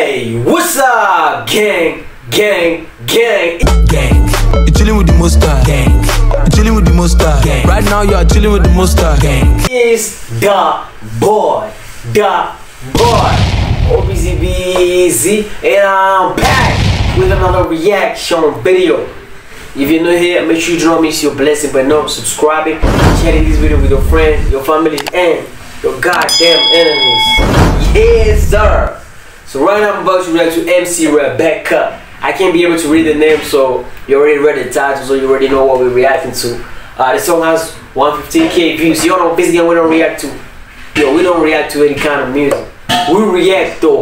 Hey, what's up, gang, gang, gang, gang. You chilling with the monster, gang. You chilling with the monster, gang. Right now you are chilling with the monster, gang. Is the boy, the boy, OBZBZ, and I'm back with another reaction video. If you're new here, make sure you do not miss your blessing by not subscribing, sharing this video with your friends, your family, and your goddamn enemies. Yes, sir. So right now I'm about to react to MC Rebecca. I can't be able to read the name, so you already read the title, so you already know what we're reacting to. Uh, the song has 115k views. Y'all know, basically we don't react to, yo, we don't react to any kind of music. We react though.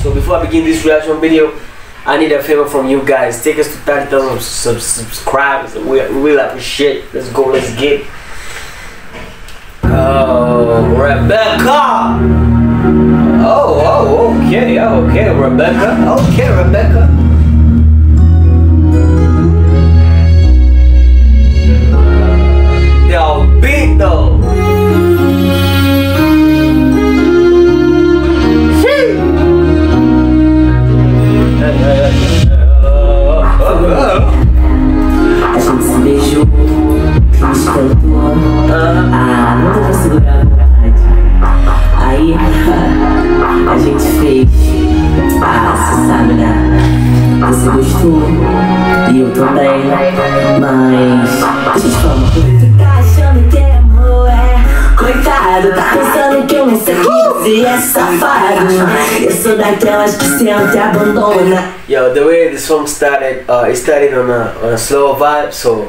So before I begin this reaction video, I need a favor from you guys. Take us to 30,000 sub subscribers. We, really appreciate. Let's go. Let's get. Oh, Rebecca. Okay, okay, Rebecca. Okay, Rebecca. Você gostou e eu também. Mas te coisa. Tu tá achando que é amor, é? Coitado, tá pensando que eu não sei você é safado. Eu sou daquelas que senta e abandona. Yo, the way the song started, uh, it started on a on a slow vibe, so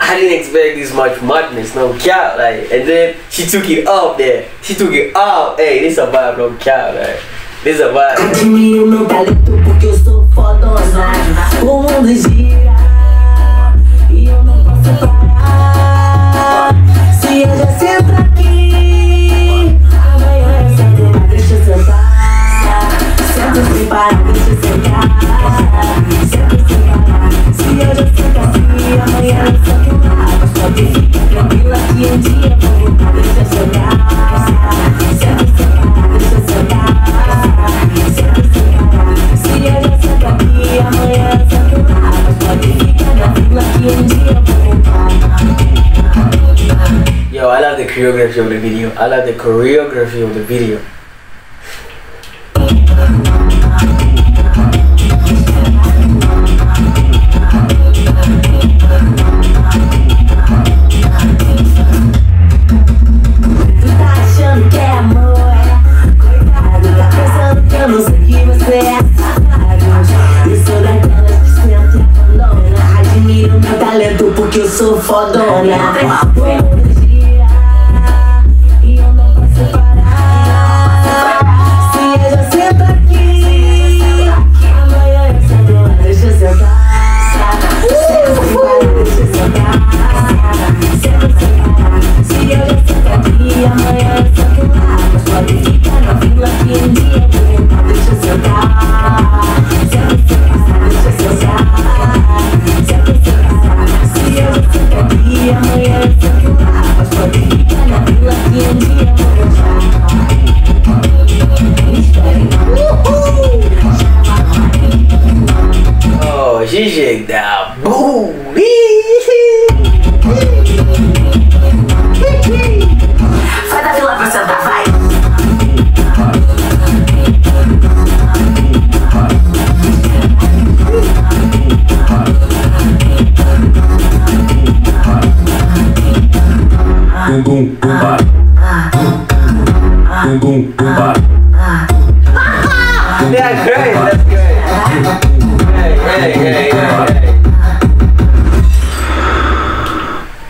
I didn't expect this much madness, no cap, like, and then she took it up there. She took it up. Hey, this a vibe, no cap, like, this a vibe. Admiro meu talento porque eu sou fodona. Choreography of the video. I love the choreography of the video. Tu tá GG da boom! Bum bum bum ba. That's great, that's great. Hey, hey, hey, hey.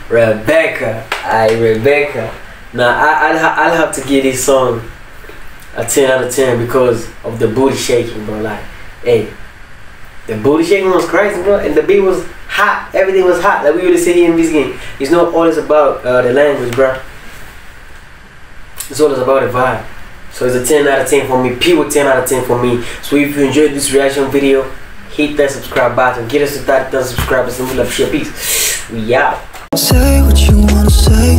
Rebecca, I Rebecca. Now I, I'll, I'll have to give this song a 10 out of 10 because of the booty shaking, bro. Like, hey, the booty shaking was crazy, bro, and the beat was hot. Everything was hot. Like we really say here in this game, it's not always about uh, the language, bro. It's always about the vibe. So it's a 10 out of 10 for me. People 10 out of 10 for me. So if you enjoyed this reaction video, hit that subscribe button. Get us to 30,000 subscribers and we love share. Peace. We out. Say what you wanna say.